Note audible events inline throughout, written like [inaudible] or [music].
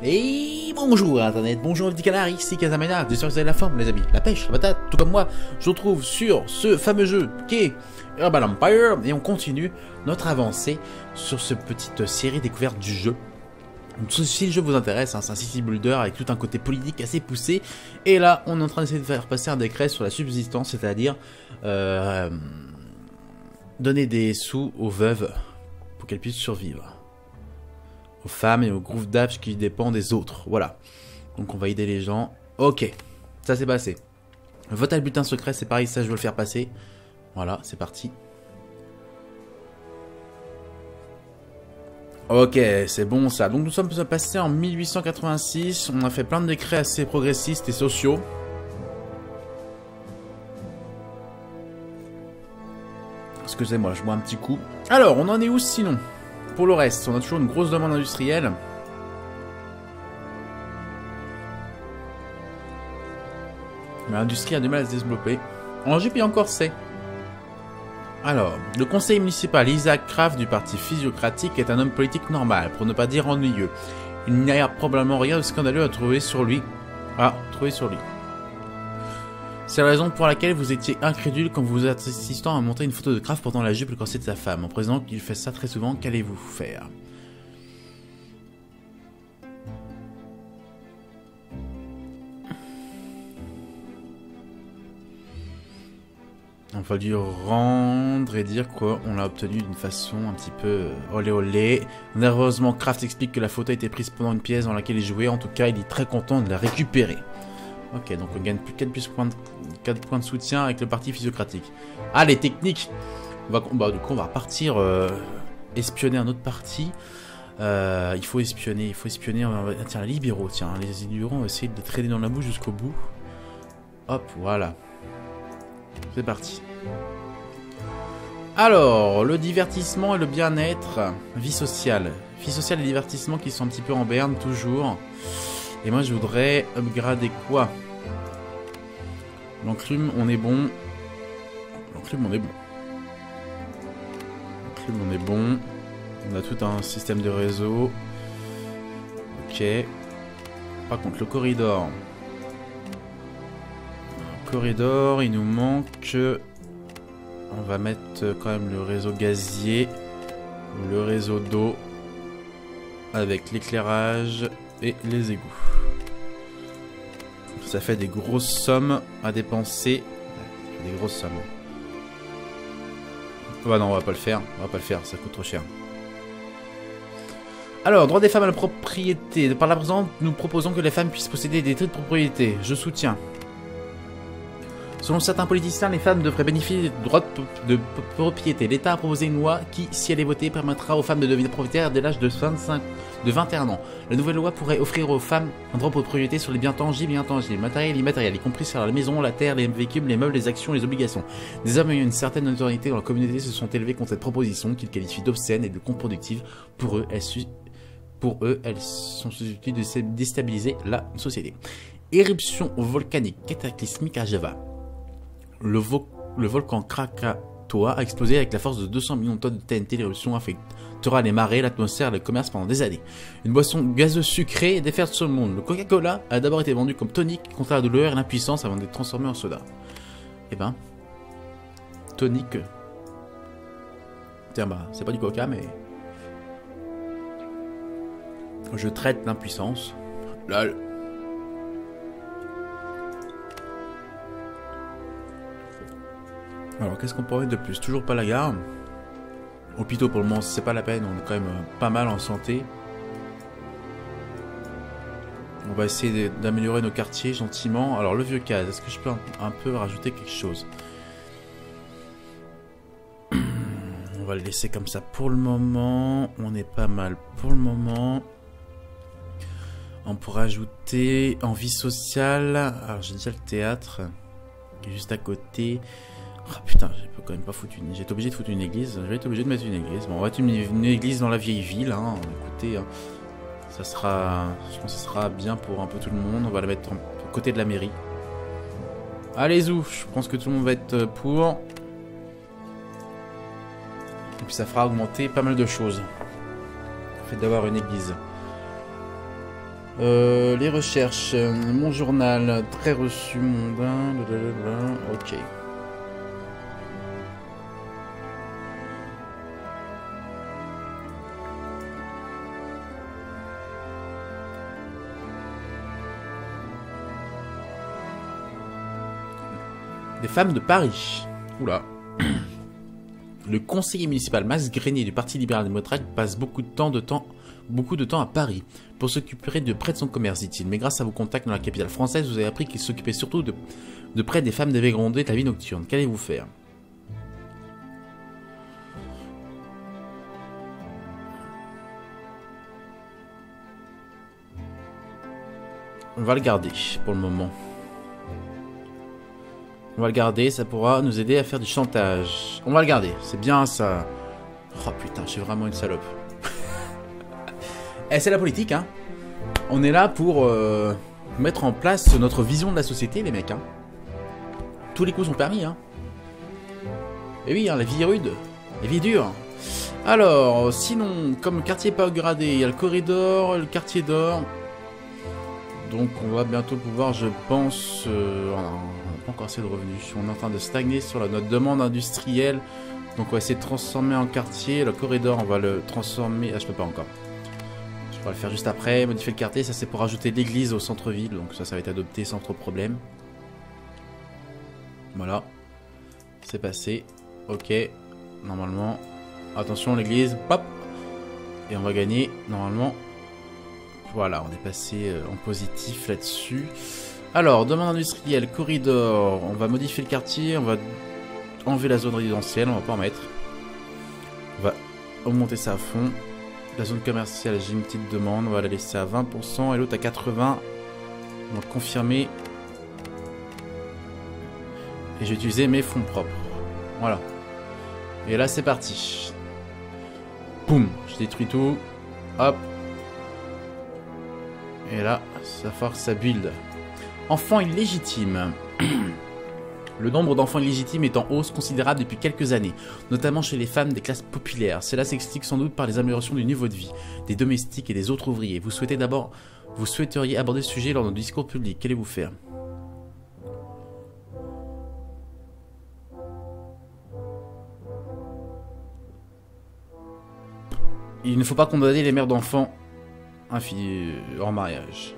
Et bonjour Internet, bonjour petit canard, ici Casamena, j'espère que vous avez la forme les amis, la pêche, la patate, tout comme moi, je retrouve sur ce fameux jeu qui est Urban Empire. Et on continue notre avancée sur cette petite série découverte du jeu. Si le jeu vous intéresse, hein, c'est un city builder avec tout un côté politique assez poussé. Et là on est en train d'essayer de faire passer un décret sur la subsistance, c'est-à-dire euh, donner des sous aux veuves pour qu'elles puissent survivre aux femmes et aux groupes d'apps qui dépendent des autres. Voilà. Donc on va aider les gens. Ok, ça c'est passé. Vote à le butin secret, c'est pareil, ça je veux le faire passer. Voilà, c'est parti. Ok, c'est bon ça. Donc nous sommes passés en 1886. On a fait plein de décrets assez progressistes et sociaux. Excusez-moi, je bois un petit coup. Alors, on en est où sinon? Pour le reste, on a toujours une grosse demande industrielle. Mais l'industrie a du mal à se développer. En Égypte, il y a encore c'est. Alors, le conseil municipal Isaac Kraft du parti physiocratique est un homme politique normal, pour ne pas dire ennuyeux. Il n'y a probablement rien de scandaleux à trouver sur lui. Ah, trouver sur lui. C'est la raison pour laquelle vous étiez incrédule quand vous assistant à montrer une photo de Kraft portant la jupe le corset de sa femme. En présent qu'il fait ça très souvent, qu'allez-vous faire? On va lui rendre et dire qu'on l'a obtenu d'une façon un petit peu euh, olé olé. Nerveusement, Kraft explique que la photo a été prise pendant une pièce dans laquelle il jouait. En tout cas, il est très content de la récupérer. Ok, donc on gagne plus 4, points de, 4 points de soutien avec le parti physiocratique. Ah, les techniques on va, bah, Du coup, on va repartir euh, espionner un autre parti. Euh, il faut espionner, il faut espionner. tiens, les libéraux, tiens, les libéraux, on va essayer de traîner dans la bouche jusqu'au bout. Hop, voilà. C'est parti. Alors, le divertissement et le bien-être, vie sociale. Vie sociale et divertissement qui sont un petit peu en berne toujours. Et moi, je voudrais upgrader quoi? L'enclume, on est bon. L'enclume, on est bon. L'enclume, on est bon. On a tout un système de réseau. Ok. Par contre, le corridor. Corridor, il nous manque... On va mettre quand même le réseau gazier. Le réseau d'eau. Avec l'éclairage et les égouts. Ça fait des grosses sommes à dépenser. Des grosses sommes. Bah non, on va pas le faire. On va pas le faire, ça coûte trop cher. Alors, droit des femmes à la propriété. Par la présente, nous proposons que les femmes puissent posséder des traits de propriété. Je soutiens. Selon certains politiciens, les femmes devraient bénéficier des droits de propriété. L'État a proposé une loi qui, si elle est votée, permettra aux femmes de devenir propriétaires dès l'âge de 25 de 21 ans. La nouvelle loi pourrait offrir aux femmes un droit de propriété sur les biens tangibles et intangibles, matériels et immatériels, y compris sur la maison, la terre, les véhicules, les meubles, les actions, les obligations. Des hommes ayant une certaine notoriété dans la communauté se sont élevés contre cette proposition qu'ils qualifient d'obscène et de contre-productive. Pour eux, elles sont susceptibles de déstabiliser la société. Éruption volcanique cataclysmique à Java. Le, volcan Krakatoa a explosé avec la force de 200 millions de tonnes de TNT. L'éruption affecte auras les marées, l'atmosphère le commerce pendant des années. Une boisson gazeuse sucrée et défaite sur le monde. Le Coca-Cola a d'abord été vendu comme tonique contre la douleur et l'impuissance avant d'être transformé en soda. Eh ben, tonique. Tiens, bah, c'est pas du coca, mais. Je traite l'impuissance. Lol. Alors, qu'est-ce qu'on pourrait mettre de plus? Toujours pas la gare. Hôpitaux pour le moment, c'est pas la peine, on est quand même euh, pas mal en santé. On va essayer d'améliorer nos quartiers gentiment. Alors le vieux cas, est-ce que je peux un, peu rajouter quelque chose? On va le laisser comme ça pour le moment. On est pas mal pour le moment. On pourrait ajouter en vie sociale. Alors j'ai déjà le théâtre juste à côté. Ah putain, j'ai quand même pas foutu une... Été obligé de foutre une église. Je vais être obligé de mettre une église. Bon, on va mettre une, église dans la vieille ville. Hein. Écoutez, hein. ça sera... Je pense que ça sera bien pour un peu tout le monde. On va la mettre à côté de la mairie. Allez, où Je pense que tout le monde va être euh, pour. Et puis ça fera augmenter pas mal de choses. Le fait d'avoir une église. Euh, les recherches, euh, mon journal, très reçu, mondain, blablabla, ok. Des femmes de Paris. Oula. [clears throat] Le conseiller municipal Max Grenier du Parti libéral démocrate passe beaucoup de temps, à Paris pour s'occuper de près de son commerce, dit-il. Mais grâce à vos contacts dans la capitale française, vous avez appris qu'il s'occupait surtout de, près des femmes dévégrondées de la vie nocturne. Qu'allez-vous faire? On va le garder pour le moment. On va le garder, ça pourra nous aider à faire du chantage. On va le garder, c'est bien ça. Oh putain, je suis vraiment une salope. [laughs] Eh, c'est la politique, hein. On est là pour euh, mettre en place notre vision de la société, les mecs, hein. Tous les coups sont permis, hein. Et oui, hein, la vie est rude. La vie est dure. Alors, sinon, comme quartier pas gradé, il y a le corridor, le quartier d'or. Donc on va bientôt pouvoir, je pense... euh, encore assez de revenus. On est en train de stagner sur notre demande industrielle. Donc on va essayer de transformer en quartier. Le corridor, on va le transformer... Ah, je peux pas encore. Je vais le faire juste après. Modifier le quartier, ça c'est pour ajouter l'église au centre-ville. Donc ça, ça va être adopté sans trop de problème. Voilà. C'est passé. Ok. Normalement. Attention, l'église. Hop. Et on va gagner, normalement, voilà, on est passé euh, en positif là-dessus. Alors, demande industrielle, corridor. On va modifier le quartier, on va enlever la zone résidentielle, on va pas en mettre. On va augmenter ça à fond. La zone commerciale, j'ai une petite demande, on va la laisser à 20% et l'autre à 80%. On va confirmer. Et je vais utiliser mes fonds propres. Voilà. Et là, c'est parti. Boum, je détruis tout. Hop, et là, ça force sa build. Enfants illégitimes. [clears throat] Le nombre d'enfants illégitimes est en hausse considérable depuis quelques années, notamment chez les femmes des classes populaires. Cela s'explique sans doute par les améliorations du niveau de vie, des domestiques et des autres ouvriers. Vous souhaitez d'abord, vous souhaiteriez aborder ce sujet lors de nos discours publics. Qu'allez-vous faire? Il ne faut pas condamner les mères d'enfants hors mariage.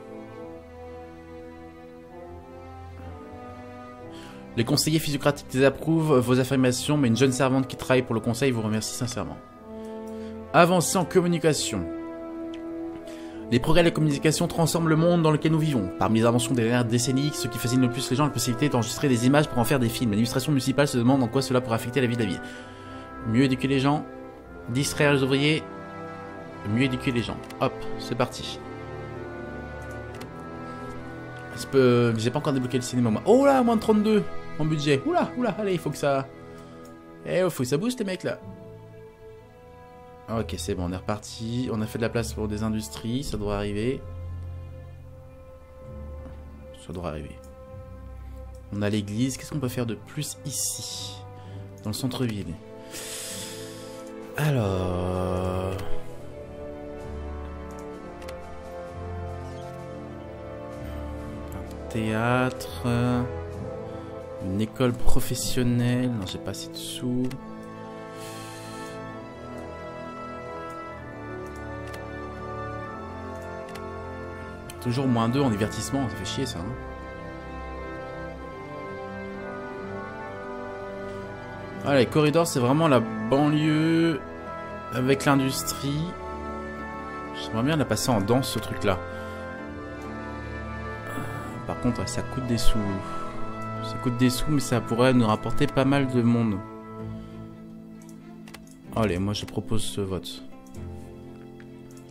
Les conseillers physiocratiques désapprouvent vos affirmations, mais une jeune servante qui travaille pour le conseil vous remercie sincèrement. Avancez en communication. Les progrès de la communication transforment le monde dans lequel nous vivons. Parmi les inventions des dernières décennies, ce qui fascine le plus les gens la possibilité d'enregistrer des images pour en faire des films. L'administration municipale se demande en quoi cela pourrait affecter la vie de la ville. Mieux éduquer les gens, distraire les ouvriers, mieux éduquer les gens. Hop, c'est parti. Peux... J'ai pas encore débloqué le cinéma. moi. Oh là, moins de 32 en budget. Oula, oula, allez, il faut que ça... Eh, oh, faut que ça booste les mecs là. Ok, c'est bon, on est reparti. On a fait de la place pour des industries, ça doit arriver. Ça doit arriver. On a l'église. Qu'est-ce qu'on peut faire de plus ici Dans le centre-ville? Alors... théâtre, une école professionnelle, non j'ai pas assez de sous. Toujours moins 2 en divertissement, ça fait chier ça. Hein ah, les corridors c'est vraiment la banlieue avec l'industrie. J'aimerais bien la passer en danse ce truc là. Par contre, ça coûte des sous. Ça coûte des sous, mais ça pourrait nous rapporter pas mal de monde. Allez, moi je propose ce vote.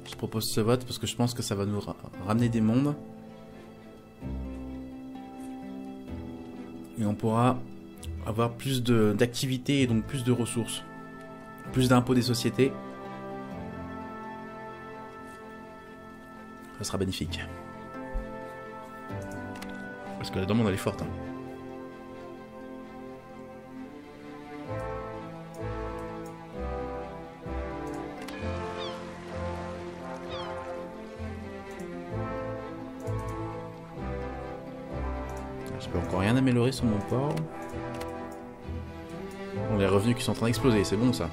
Je propose ce vote parce que je pense que ça va nous ra ramener des mondes. Et on pourra avoir plus d'activités et donc plus de ressources. Plus d'impôts des sociétés. Ça sera bénéfique parce que la demande elle est forte. Hein. Je peux encore rien améliorer sur mon port. On les revenus qui sont en train d'exploser, c'est bon ça.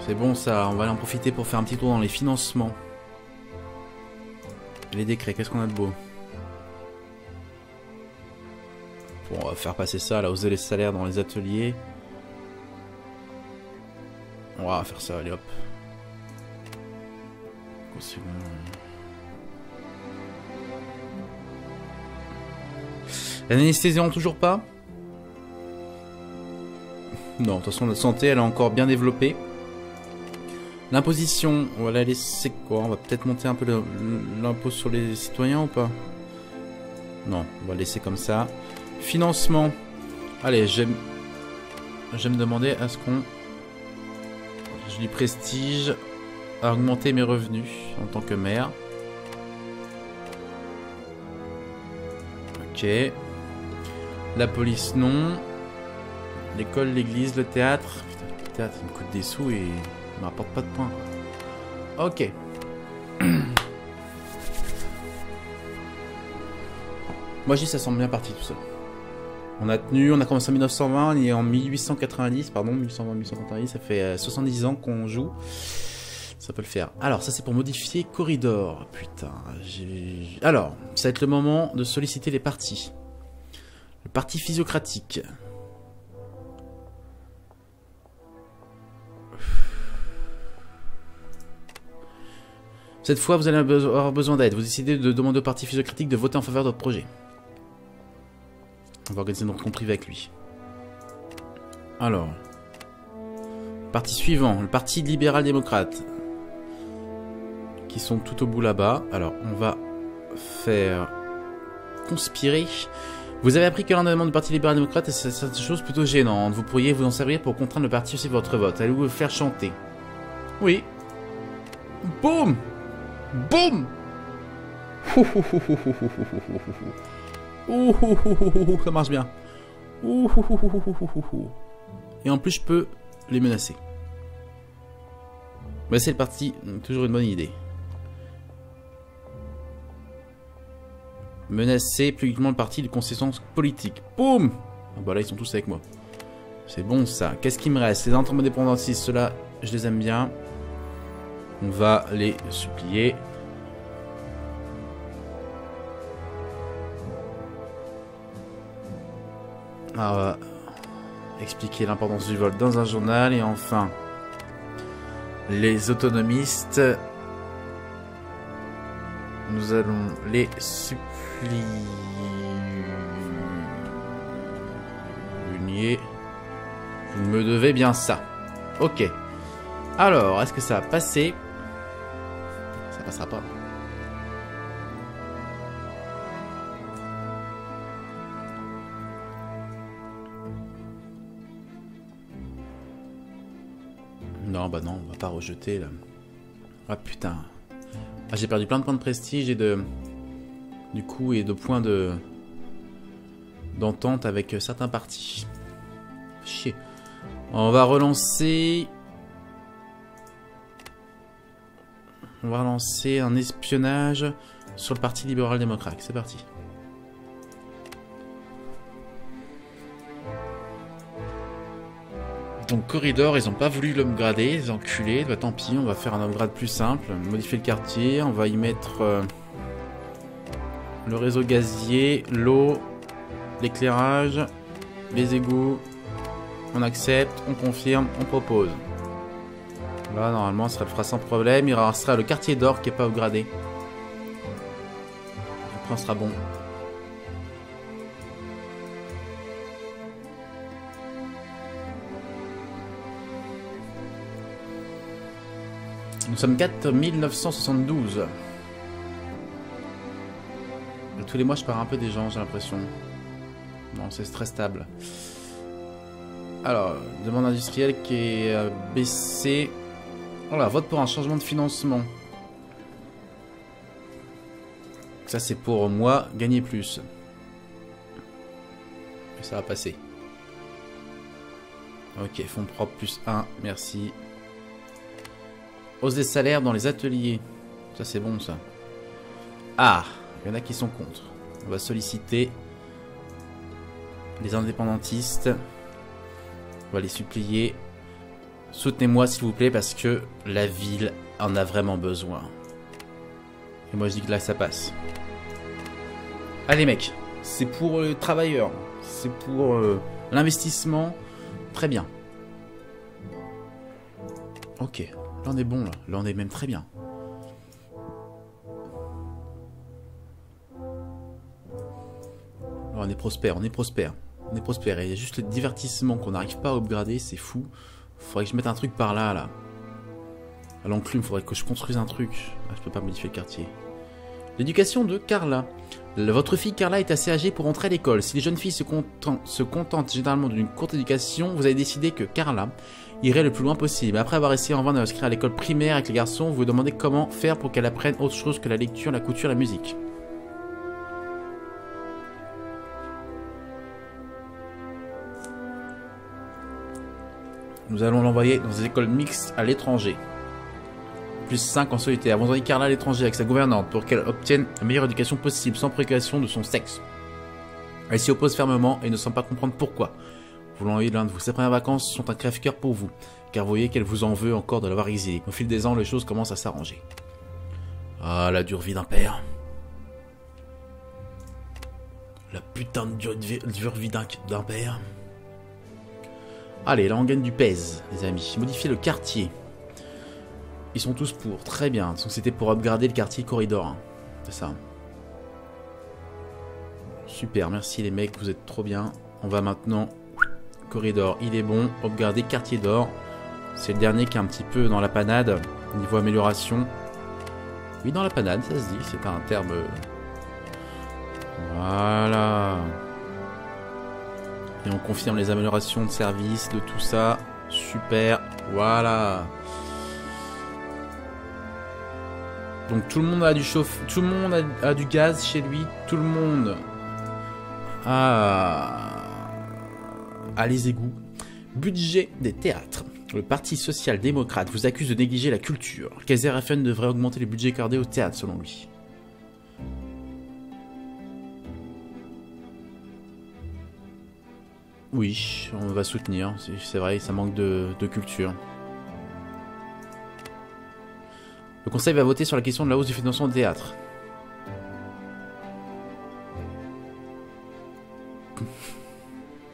C'est bon ça, on va aller en profiter pour faire un petit tour dans les financements. Les décrets, qu'est-ce qu'on a de beau Bon, on va faire passer ça, là, oser les salaires dans les ateliers. On va faire ça, allez hop. L'anesthésion toujours pas? Non, de toute façon la santé elle est encore bien développée. L'imposition, on va la laisser quoi On va peut-être monter un peu l'impôt sur les citoyens ou pas? Non, on va laisser comme ça. Financement. Allez, j'aime... Je vais me demander à ce qu'on... Je lui prestige à augmenter mes revenus en tant que maire. Ok. La police, non. L'école, l'église, le théâtre. Putain, le théâtre, il me coûte des sous et il me rapporte pas de points. Ok. [coughs] Moi, je dis ça semble bien parti tout ça. On a tenu, on a commencé en 1920, on est en 1890, pardon, 1820-1890, ça fait 70 euh, ans qu'on joue. Ça peut le faire. Alors, ça c'est pour modifier corridor. Putain, Alors, ça va être le moment de solliciter les partis. Le parti physiocratique. Cette fois, vous allez avoir besoin d'aide. Vous décidez de demander au parti physiocratique de voter en faveur de votre projet. On va organiser une rencontre privée avec lui. Alors. Parti suivant, le parti libéral-démocrate. Qui sont tout au bout là-bas. Alors, on va faire conspirer vous avez appris que l'un des du Parti libéral-démocrate est cette chose plutôt gênante. Vous pourriez vous en servir pour contraindre le parti aussi votre vote. Allez-vous le faire chanter? Oui. Boum Boum Ça marche bien. Et en plus, je peux les menacer. Mais c'est le parti, toujours une bonne idée. Menacer publiquement le parti de consistance politique. Boum ah Bah là, ils sont tous avec moi. C'est bon, ça. Qu'est-ce qui me reste? Les indépendantistes, ceux-là, je les aime bien. On va les supplier. Ah, expliquer l'importance du vol dans un journal. Et enfin, les autonomistes. Nous allons les supplier vous me devez bien ça. Ok. Alors, est-ce que ça va passer Non, bah non, on va pas rejeter là. Ah putain. Ah, j'ai perdu plein de points de prestige et de du coup et de points de d'entente avec certains partis. Chier. On va relancer... On va relancer un espionnage sur le parti libéral-démocrate. C'est parti. Donc corridor, ils ont pas voulu l'upgrader, les enculés. Bah tant pis, on va faire un upgrade plus simple. Modifier le quartier, on va y mettre... Euh, le réseau gazier, l'eau, l'éclairage, les égouts. On accepte, on confirme, on propose. Là, normalement, ça le fera sans problème. Il restera le quartier d'or qui n'est pas upgradé. Après, on sera bon. Nous sommes 4972 tous les mois, je pars un peu des gens, j'ai l'impression. Non, c'est très stable. Alors, demande industrielle qui est euh, baissée. Voilà, vote pour un changement de financement. Ça, c'est pour moi, gagner plus. ça va passer. Ok, fonds propre plus 1, merci. Hausse des salaires dans les ateliers. Ça, c'est bon, ça. Ah Il y en a qui sont contre. On va solliciter les indépendantistes. On va les supplier. Soutenez-moi s'il vous plaît parce que la ville en a vraiment besoin. Et moi je dis que là ça passe. Allez mec, c'est pour les travailleurs. C'est pour euh, l'investissement. Très bien. Ok, là on est bon là. Là on est même très bien. on est prospère, on est prospère. On est prospère. Et il y a juste le divertissement qu'on n'arrive pas à upgrader, c'est fou. Faudrait que je mette un truc par là, là. À l'enclume, faudrait que je construise un truc. Ah, je peux pas modifier le quartier. L'éducation de Carla. Votre fille Carla est assez âgée pour entrer à l'école. Si les jeunes filles se, se contentent généralement d'une courte éducation, vous avez décidé que Carla irait le plus loin possible. Après avoir essayé en vain d'inscrire à l'école primaire avec les garçons, vous vous demandez comment faire pour qu'elle apprenne autre chose que la lecture, la couture, la musique. Nous allons l'envoyer dans des écoles mixtes à l'étranger. Plus 5 en solitaire. Envoyer Carla à l'étranger avec sa gouvernante pour qu'elle obtienne la meilleure éducation possible sans préoccupation de son sexe. Elle s'y oppose fermement et ne semble pas comprendre pourquoi. Vous l'envoyez l'un de vous. Ses premières vacances sont un crève-cœur pour vous, car vous voyez qu'elle vous en veut encore de l'avoir exilé. Au fil des ans, les choses commencent à s'arranger. Ah, la dure vie d'un père. La putain de dure vie d'un père. Allez, là on gagne du pèse, les amis. Modifier le quartier. Ils sont tous pour, très bien. Donc c'était pour upgrader le quartier corridor. Hein. C'est ça. Super, merci les mecs, vous êtes trop bien. On va maintenant... Corridor, il est bon. Upgrader quartier d'or. C'est le dernier qui est un petit peu dans la panade. Niveau amélioration. Oui, dans la panade, ça se dit. C'est un terme... Voilà. Et on confirme les améliorations de service, de tout ça. Super. Voilà. Donc tout le monde a du chauffe, tout le monde a, du gaz chez lui, tout le monde a, a les égouts. Budget des théâtres. Le Parti social-démocrate vous accuse de négliger la culture. Kaiser FN devrait augmenter les budgets accordés au théâtre selon lui. Oui, on va soutenir. C'est vrai, ça manque de, culture. Le Conseil va voter sur la question de la hausse du financement de théâtre.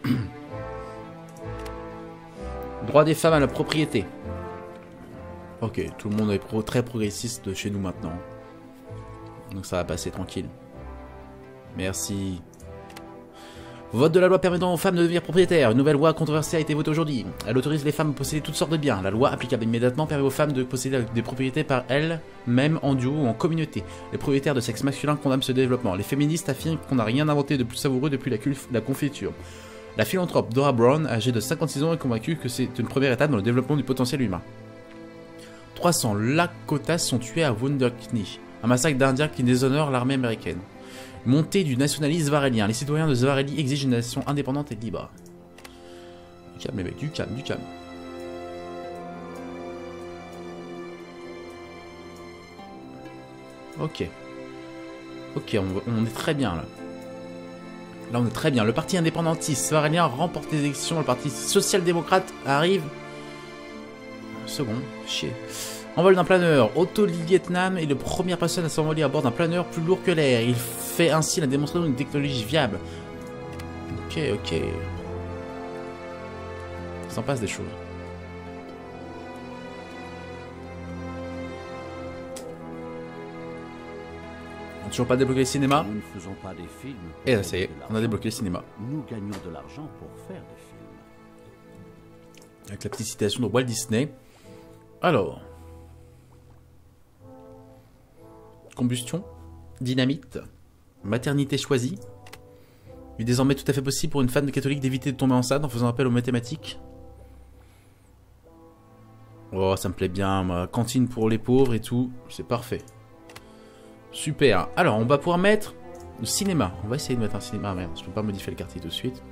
[coughs] Droit des femmes à la propriété. Ok, tout le monde est très progressiste chez nous maintenant. Donc ça va passer tranquille. Merci. Vote de la loi permettant aux femmes de devenir propriétaires. Une nouvelle loi controversée a été votée aujourd'hui. Elle autorise les femmes à posséder toutes sortes de biens. La loi applicable immédiatement permet aux femmes de posséder des propriétés par elles-mêmes en duo ou en communauté. Les propriétaires de sexe masculin condamnent ce développement. Les féministes affirment qu'on n'a rien inventé de plus savoureux depuis la, confiture. La philanthrope Dora Brown, âgée de 56 ans, est convaincue que c'est une première étape dans le développement du potentiel humain. 300 Lakotas sont tués à Wounded un massacre d'Indiens qui déshonore l'armée américaine. Montée du nationalisme varélien. Les citoyens de Zvareli exigent une nation indépendante et libre. Du calme les mecs, du calme, du calme. Ok. Ok, on, est très bien là. Là on est très bien. Le parti indépendantiste svarélien remporte les élections. Le parti social-démocrate arrive... Second, chier. Envol d'un planeur. Otto Vietnam est le première personne à s'envoler à bord d'un planeur plus lourd que l'air. Il fait ainsi la démonstration d'une technologie viable. Ok, ok. Il s'en passe des choses. On n'a toujours pas débloqué le cinéma Nous ne faisons pas des films. Et là, ça y est, on a débloqué le cinéma. Nous gagnons de l'argent pour faire des films. Avec la petite citation de Walt Disney. Alors, combustion, dynamite, maternité choisie. Il est désormais tout à fait possible pour une femme catholique d'éviter de tomber enceinte en faisant appel aux mathématiques. Oh, ça me plaît bien, cantine pour les pauvres et tout, c'est parfait. Super. Alors, on va pouvoir mettre le cinéma. On va essayer de mettre un cinéma. Merde, je peux pas modifier le quartier tout de suite.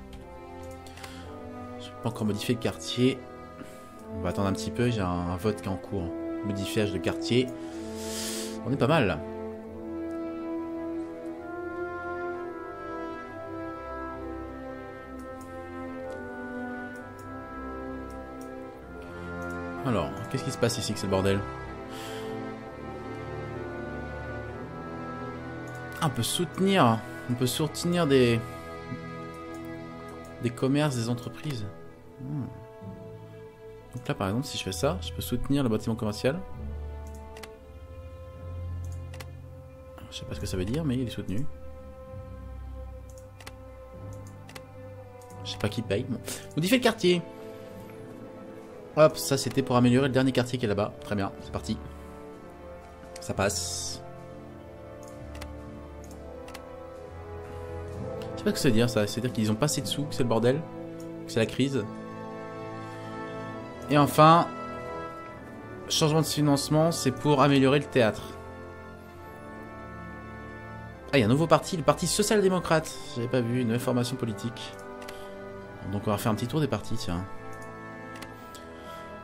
Je peux pas encore modifier le quartier. On va attendre un petit peu, j'ai un, vote qui est en cours. Modifiage de quartier. On est pas mal Qu'est-ce qui se passe ici que c'est le bordel Ah, on peut soutenir. On peut soutenir des. Des commerces, des entreprises. Hmm. Donc là, par exemple, si je fais ça, je peux soutenir le bâtiment commercial. Je sais pas ce que ça veut dire, mais il est soutenu. Je sais pas qui paye. Bon. Modifier le quartier. Hop, ça c'était pour améliorer le dernier quartier qui est là-bas. Très bien, c'est parti. Ça passe. Je sais pas ce que ça veut dire ça. C'est-à-dire qu'ils ont pas assez de sous, que c'est le bordel. Que c'est la crise. Et enfin, changement de financement, c'est pour améliorer le théâtre. Ah, il y a un nouveau parti, le parti social-démocrate. J'avais pas vu, une nouvelle formation politique. Donc on va faire un petit tour des partis, tiens.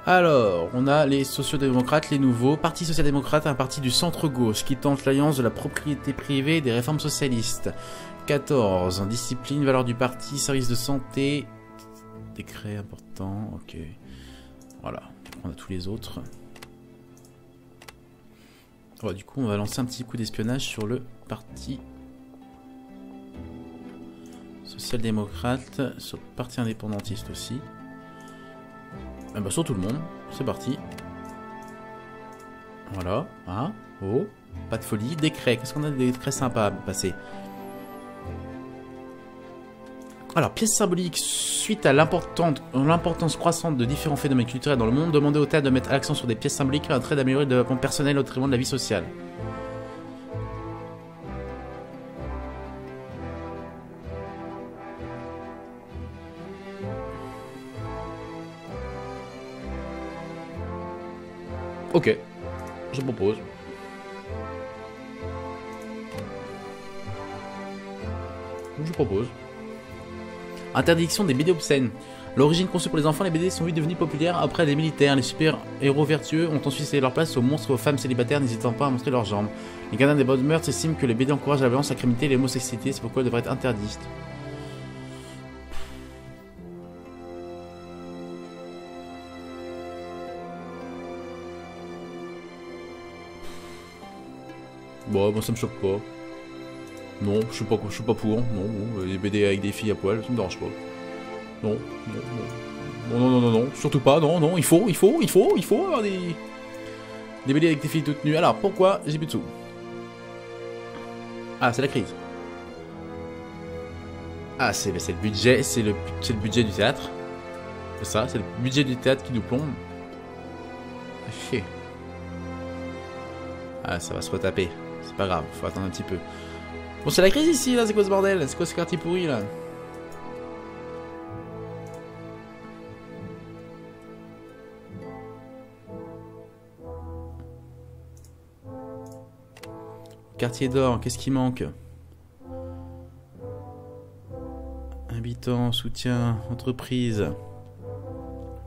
Alors, on a les sociodémocrates, les nouveaux. Parti social-démocrate, un parti du centre-gauche qui tente l'alliance de la propriété privée et des réformes socialistes. 14. Discipline, valeur du parti, service de santé. Décret important, ok. Voilà, on a tous les autres. du coup, on va lancer un petit coup d'espionnage sur le parti social-démocrate, sur le parti indépendantiste aussi. Eh ben, sur tout le monde, c'est parti. Voilà, hein, oh, pas de folie. Décret, qu'est-ce qu'on a des décrets sympas à passer? Alors, pièce symbolique, suite à l'importance croissante de différents phénomènes culturels dans le monde, demandez au théâtre de mettre l'accent sur des pièces symboliques un trait d'améliorer le développement personnel au détriment de la vie sociale. Ok, je propose. Je propose. Interdiction des BD obscènes. L'origine conçue pour les enfants, les BD sont vite devenus populaires après les militaires. Les super-héros vertueux ont ensuite cédé leur place aux monstres aux femmes célibataires n'hésitant pas à montrer leurs jambes. Les gardiens des bonnes mœurs estiment que les BD encouragent la violence, la criminalité et l'homosexualité, c'est pourquoi elles devraient être interdites. Bon, moi ça me choque pas. Non, je suis pas, je suis pas pour. Non, les BD avec des filles à poil, ça me dérange pas. Non, non, non. Non, non, non, non, surtout pas, non, non, il faut, il faut, il faut, il faut avoir des... Des BD avec des filles toutes nues. Alors, pourquoi j'ai plus de sous? Ah, c'est la crise. Ah, c'est le budget, c'est le, le budget du théâtre. C'est ça, c'est le budget du théâtre qui nous plombe. Ah, ça va se retaper. Pas grave, faut attendre un petit peu. Bon, c'est la crise ici, là, c'est quoi ce bordel? C'est quoi ce quartier pourri, là? Quartier d'or, qu'est-ce qui manque? Habitants, soutien, entreprise,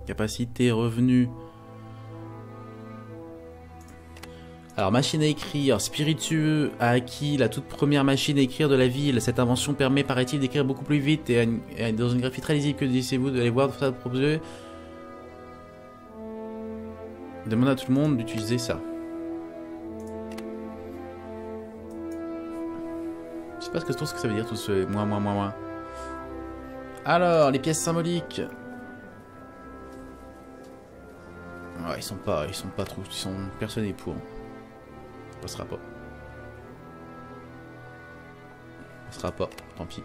capacité, revenus. Alors, machine à écrire, spiritueux a acquis la toute première machine à écrire de la ville. Cette invention permet, paraît-il, d'écrire beaucoup plus vite et, dans une graphie très lisible que disiez-vous d'aller voir ça proposer. Demande à tout le monde d'utiliser ça. Je sais pas ce que, ce que ça veut dire tout ce moins, moins, moins. Alors, les pièces symboliques. Ils sont pas, ils sont pas trop, ils sont persuadés pour passera pas. Passera pas, tant pis.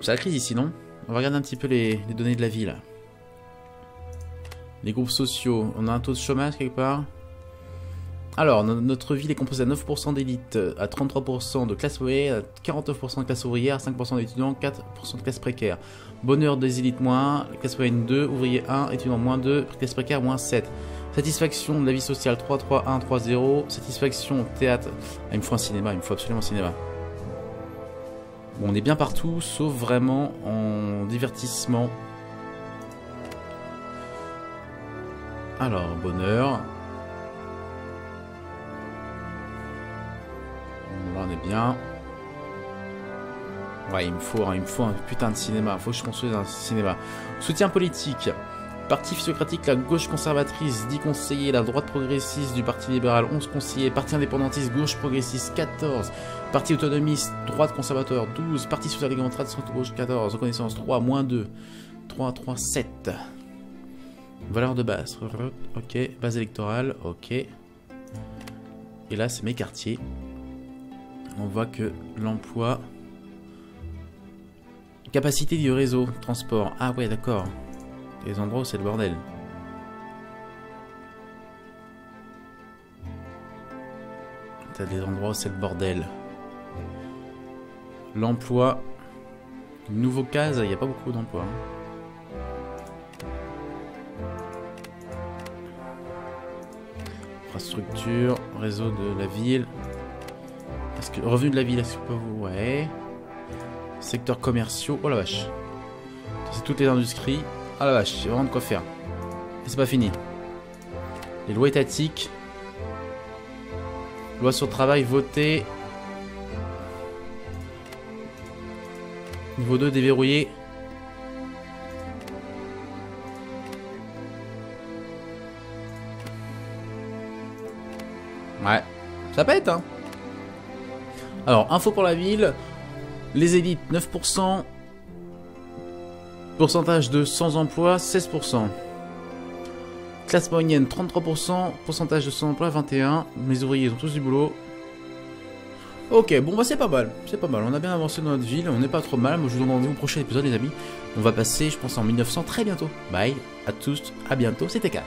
C'est la crise ici, non? On va regarder un petit peu les, données de la ville. Les groupes sociaux, on a un taux de chômage quelque part alors, notre ville est composée à 9% d'élite, à 33% de classe ouvrière, à 49% de classe ouvrière, 5% d'étudiants, 4% de classe précaire. Bonheur des élites moins, classe moyenne 2, ouvrier 1, étudiant moins 2, classe précaire moins 7. Satisfaction de la vie sociale 3, 3, 1, 3, 0. Satisfaction théâtre. Ah, il me faut un cinéma, il me faut absolument un cinéma. Bon, on est bien partout, sauf vraiment en divertissement. Alors, bonheur. On est bien. Ouais, il me faut, il me faut un putain de cinéma. Faut que je construise un cinéma. Soutien politique. Parti physiocratique, la gauche conservatrice, 10 conseillers, la droite progressiste du Parti libéral, 11 conseillers, Parti indépendantiste, gauche progressiste, 14, Parti autonomiste, droite conservateur, 12, Parti social-démocrate, centre-gauche, 14, reconnaissance, 3, moins 2, 3, 3, 7. Valeur de base, ok, base électorale, ok. Et là, c'est mes quartiers. On voit que l'emploi... Capacité du réseau, transport. Ah ouais, d'accord. Les endroits c'est le bordel. T'as des endroits c'est le bordel. L'emploi. Nouveau case, il n'y a pas beaucoup d'emplois. Infrastructure, réseau de la ville. Est-ce de la ville, est-ce que vous ouais. Secteur commerciaux. Oh la vache. C'est toutes les industries. Ah la vache, j'ai vraiment de quoi faire. C'est pas fini. Les lois étatiques. Loi sur le travail votée. Niveau 2 déverrouillé. Ouais, ça pète hein. Alors, info pour la ville. Les élites, 9%. Pourcentage de sans emploi, 16%. Classe moyenne, 33%. Pourcentage de sans emploi, 21%. Mes ouvriers, ont tous du boulot. Ok, bon bah c'est pas mal, c'est pas mal, on a bien avancé dans notre ville, on n'est pas trop mal, moi je vous donne rendez-vous au prochain épisode les amis, on va passer je pense en 1900 très bientôt, bye, à tous, à bientôt, c'était Kaz.